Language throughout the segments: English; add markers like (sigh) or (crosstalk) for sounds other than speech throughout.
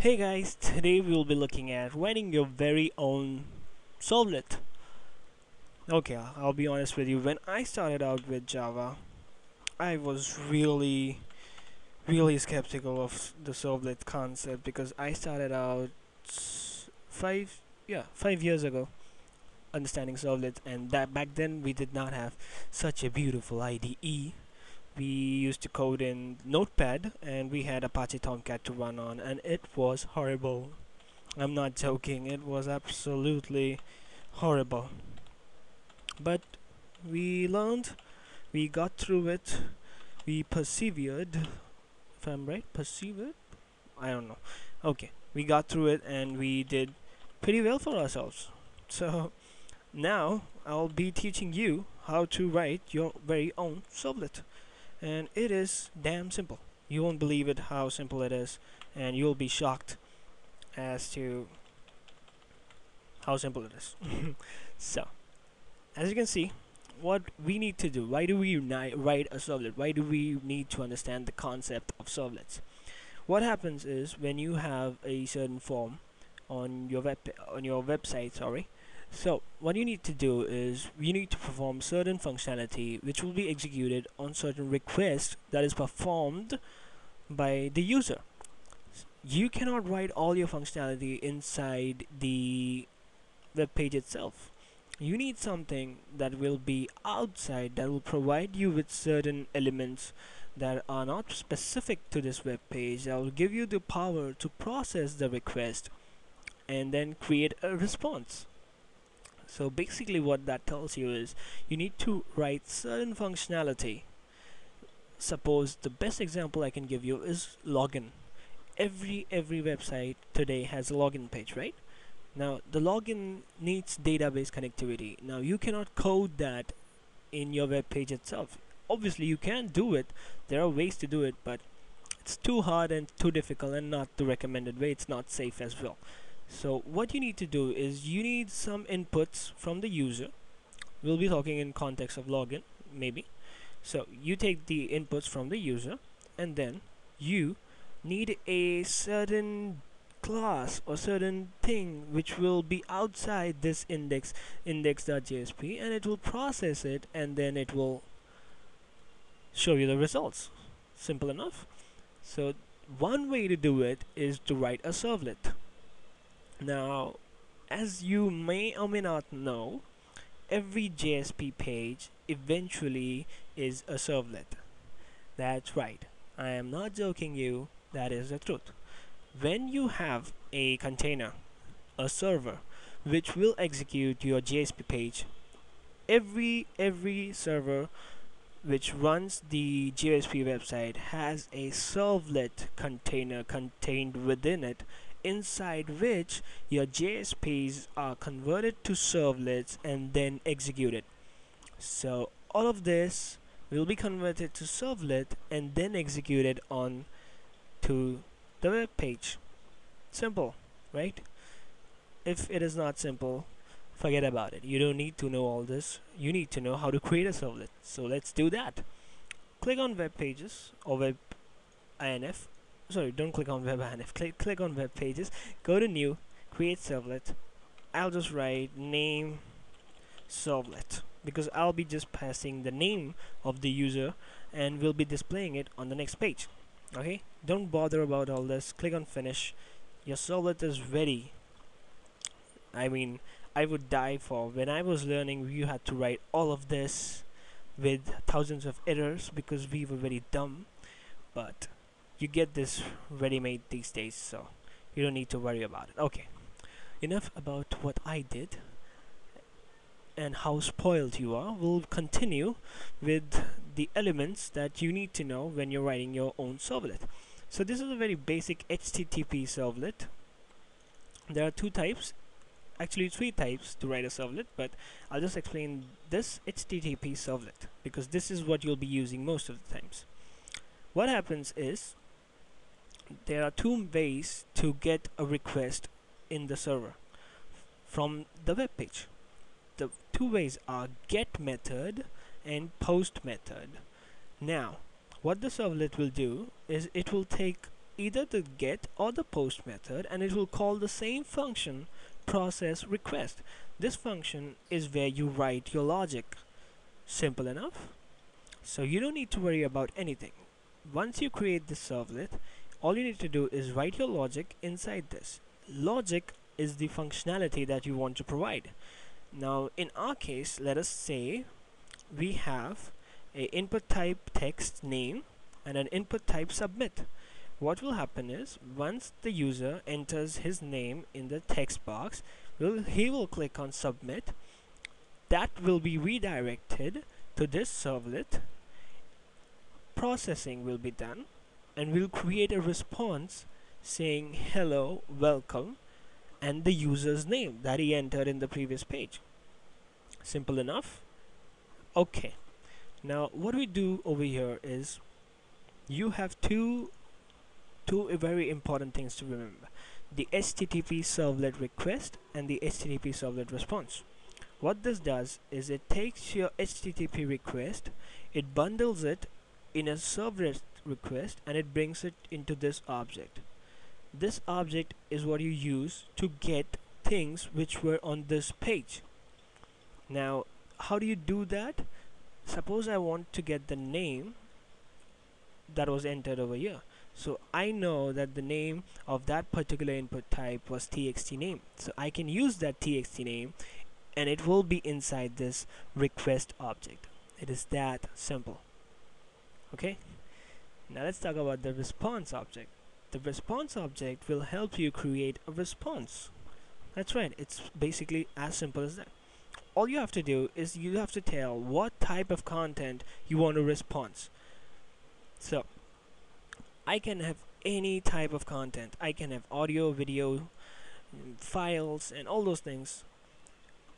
Hey guys, today we will be looking at writing your very own servlet. Okay, I'll be honest with you. When I started out with Java, I was really, really skeptical of the servlet concept because I started out five, yeah, five years ago understanding servlets, and that back then we did not have such a beautiful IDE we used to code in Notepad and we had Apache Tomcat to run on, and it was horrible. I'm not joking, it was absolutely horrible. But we learned, we got through it, we persevered. If I'm right, persevered? I don't know. Okay, we got through it and we did pretty well for ourselves. So now I'll be teaching you how to write your very own servlet and it is damn simple. You won't believe it how simple it is, and you'll be shocked as to how simple it is. (laughs) so, as you can see, what we need to do, why do we write a servlet? Why do we need to understand the concept of servlets? What happens is when you have a certain form on your web on your website, sorry, so what you need to do is you need to perform certain functionality which will be executed on certain request that is performed by the user. You cannot write all your functionality inside the web page itself. You need something that will be outside that will provide you with certain elements that are not specific to this web page that will give you the power to process the request and then create a response so basically what that tells you is you need to write certain functionality. Suppose the best example I can give you is login. Every every website today has a login page, right? Now the login needs database connectivity. Now you cannot code that in your web page itself. Obviously you can do it. There are ways to do it, but it's too hard and too difficult and not the recommended way. It's not safe as well so what you need to do is you need some inputs from the user. We'll be talking in context of login maybe. So you take the inputs from the user and then you need a certain class or certain thing which will be outside this index index.jsp and it will process it and then it will show you the results. Simple enough. So one way to do it is to write a servlet now, as you may or may not know, every JSP page eventually is a servlet. That's right. I am not joking you, that is the truth. When you have a container, a server, which will execute your JSP page, every every server which runs the JSP website has a servlet container contained within it inside which your JSPs are converted to servlets and then executed. So all of this will be converted to servlet and then executed on to the web page. Simple, right? If it is not simple, forget about it. You don't need to know all this. You need to know how to create a servlet. So let's do that. Click on web pages or web INF sorry don't click on web INF click, click on web pages go to new create servlet. I'll just write name servlet because I'll be just passing the name of the user and we'll be displaying it on the next page okay? Don't bother about all this. Click on finish. Your servlet is ready. I mean I would die for when I was learning you had to write all of this with thousands of errors because we were very dumb but you get this ready-made these days so you don't need to worry about it. Okay enough about what I did and how spoiled you are. We'll continue with the elements that you need to know when you're writing your own servlet. So this is a very basic HTTP servlet. There are two types actually three types to write a servlet but I'll just explain this HTTP servlet because this is what you'll be using most of the times. What happens is there are two ways to get a request in the server. From the web page. The two ways are get method and post method. Now what the servlet will do is it will take either the get or the post method and it will call the same function process request. This function is where you write your logic. Simple enough. So you don't need to worry about anything. Once you create the servlet all you need to do is write your logic inside this. Logic is the functionality that you want to provide. Now in our case let us say we have a input type text name and an input type submit. What will happen is once the user enters his name in the text box will he will click on submit. That will be redirected to this servlet. Processing will be done and we'll create a response saying hello welcome and the user's name that he entered in the previous page. Simple enough? Okay. Now what we do over here is you have two two very important things to remember. The HTTP servlet request and the HTTP servlet response. What this does is it takes your HTTP request it bundles it in a servlet request and it brings it into this object. This object is what you use to get things which were on this page. Now how do you do that? Suppose I want to get the name that was entered over here. So I know that the name of that particular input type was txt name. So I can use that txt name and it will be inside this request object. It is that simple. Okay now let's talk about the response object. The response object will help you create a response. That's right. It's basically as simple as that. All you have to do is you have to tell what type of content you want a response. So I can have any type of content. I can have audio video files and all those things.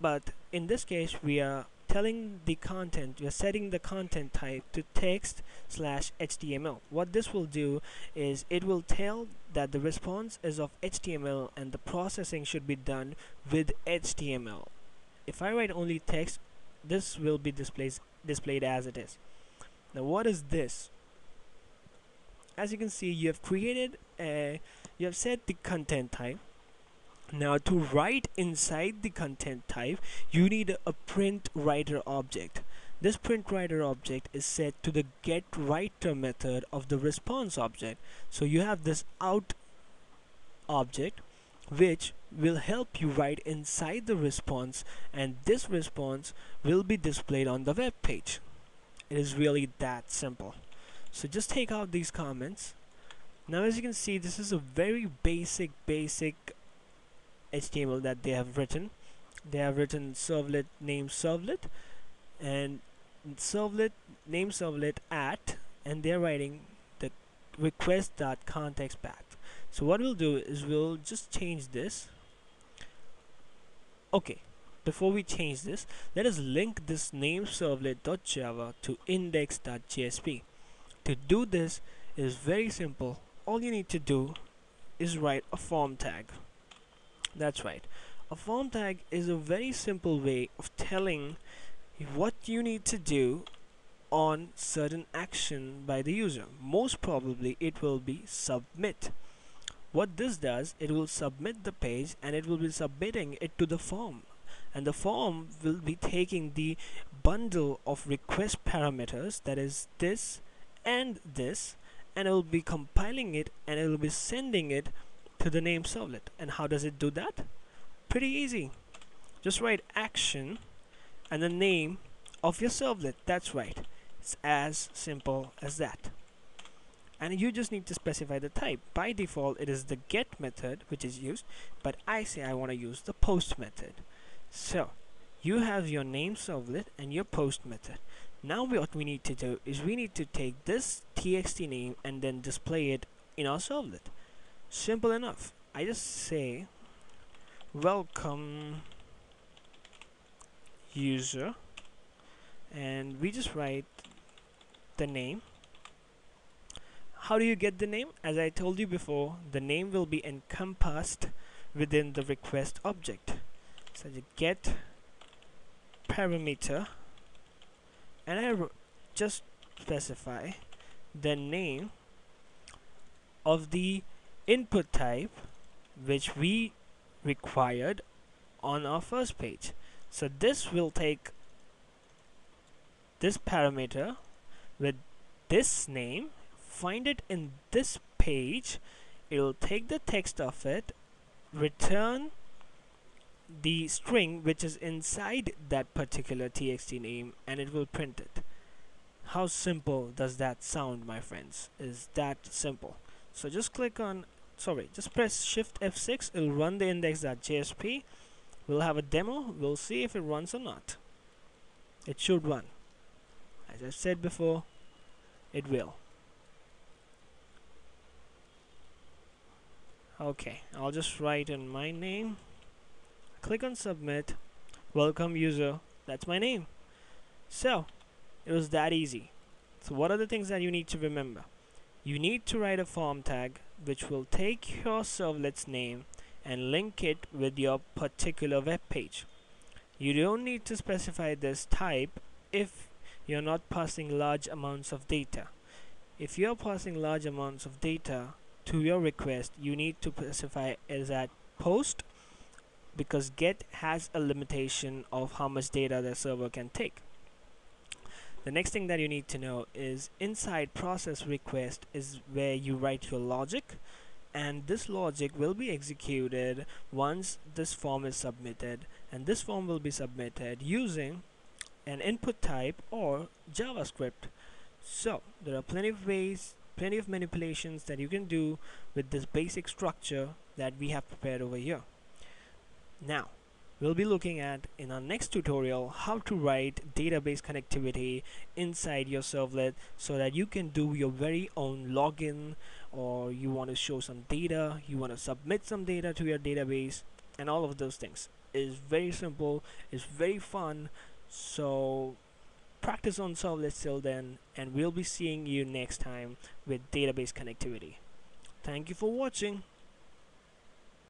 But in this case we are telling the content we are setting the content type to text slash HTML what this will do is it will tell that the response is of HTML and the processing should be done with HTML if I write only text this will be displayed displayed as it is. Now what is this? As you can see you have created a you have set the content type now to write inside the content type you need a print writer object. This print writer object is set to the get writer method of the response object. So you have this out object which will help you write inside the response and this response will be displayed on the web page. It is really that simple. So just take out these comments. Now as you can see this is a very basic basic HTML that they have written. They have written servlet name servlet and servlet name servlet at and they're writing the request dot context path so what we'll do is we'll just change this. Okay before we change this let us link this name servlet.java to index.jsp to do this is very simple. All you need to do is write a form tag that's right. A form tag is a very simple way of telling what you need to do on certain action by the user. Most probably it will be submit. What this does it will submit the page and it will be submitting it to the form. And the form will be taking the bundle of request parameters that is this and this and it will be compiling it and it will be sending it to the name servlet and how does it do that? Pretty easy. Just write action and the name of your servlet that's right. It's as simple as that. And you just need to specify the type. By default it is the get method which is used but I say I want to use the post method. So you have your name servlet and your post method. Now what we need to do is we need to take this txt name and then display it in our servlet simple enough. I just say welcome user. And we just write the name. How do you get the name? As I told you before the name will be encompassed within the request object so you get parameter. And I just specify the name of the input type which we required on our first page. So this will take this parameter with this name find it in this page. It'll take the text of it return the string which is inside that particular txt name and it will print it. How simple does that sound my friends? Is that simple? So just click on sorry just press shift F6 it'll run the index.jsp we'll have a demo we'll see if it runs or not. It should run. As I said before it will. Okay I'll just write in my name. Click on submit. Welcome user. That's my name. So it was that easy. So what are the things that you need to remember? You need to write a form tag which will take your servlet's name and link it with your particular web page. You don't need to specify this type if you're not passing large amounts of data. If you're passing large amounts of data to your request, you need to specify as at post because get has a limitation of how much data the server can take. The next thing that you need to know is inside process request is where you write your logic and this logic will be executed once this form is submitted. And this form will be submitted using an input type or JavaScript. So there are plenty of ways plenty of manipulations that you can do with this basic structure that we have prepared over here. Now we'll be looking at in our next tutorial how to write database connectivity inside your servlet so that you can do your very own login or you want to show some data you want to submit some data to your database and all of those things. Is very simple it's very fun so practice on servlets till then and we'll be seeing you next time with database connectivity. Thank you for watching